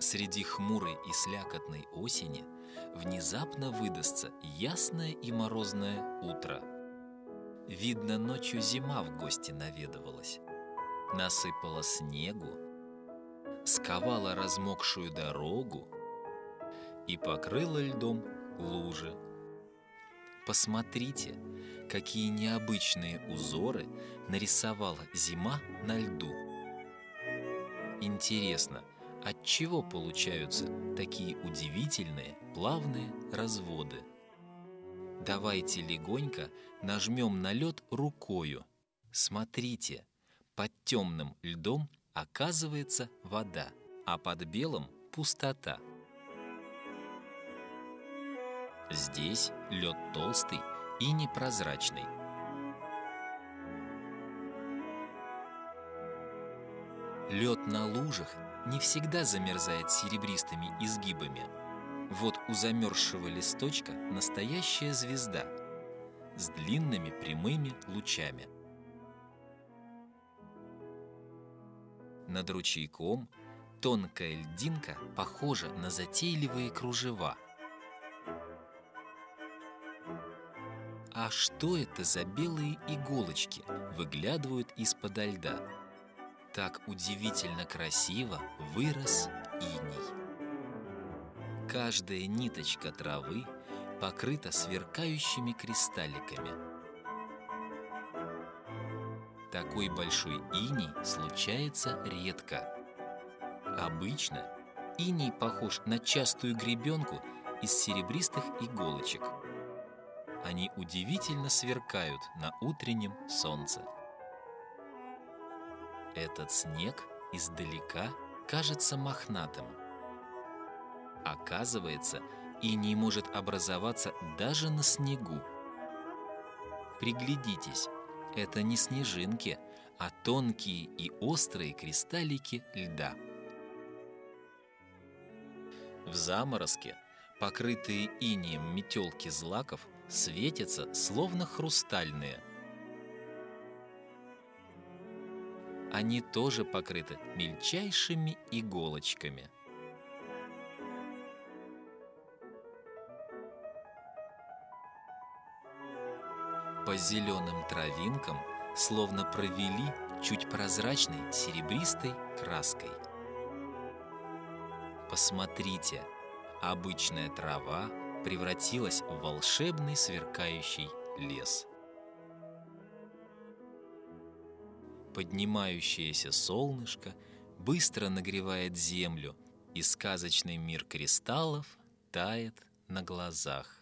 Среди хмурой и слякотной осени внезапно выдастся ясное и морозное утро. Видно, ночью зима в гости наведывалась. Насыпала снегу, сковала размокшую дорогу и покрыла льдом лужи. Посмотрите, какие необычные узоры нарисовала зима на льду. Интересно, от чего получаются такие удивительные плавные разводы? Давайте легонько нажмем на лед рукою. Смотрите, под темным льдом оказывается вода, а под белым — пустота. Здесь лед толстый и непрозрачный. Лед на лужах не всегда замерзает серебристыми изгибами. Вот у замерзшего листочка настоящая звезда с длинными прямыми лучами. Над ручейком тонкая льдинка похожа на затейливые кружева – А что это за белые иголочки выглядывают из-под льда? Так удивительно красиво вырос иней. Каждая ниточка травы покрыта сверкающими кристалликами. Такой большой иней случается редко. Обычно иней похож на частую гребенку из серебристых иголочек – они удивительно сверкают на утреннем солнце. Этот снег издалека кажется мохнатым. Оказывается, и не может образоваться даже на снегу. Приглядитесь, это не снежинки, а тонкие и острые кристаллики льда. В заморозке, покрытые инеем метелки злаков, светятся, словно хрустальные. Они тоже покрыты мельчайшими иголочками. По зеленым травинкам словно провели чуть прозрачной серебристой краской. Посмотрите, обычная трава превратилась в волшебный сверкающий лес. Поднимающееся солнышко быстро нагревает землю, и сказочный мир кристаллов тает на глазах.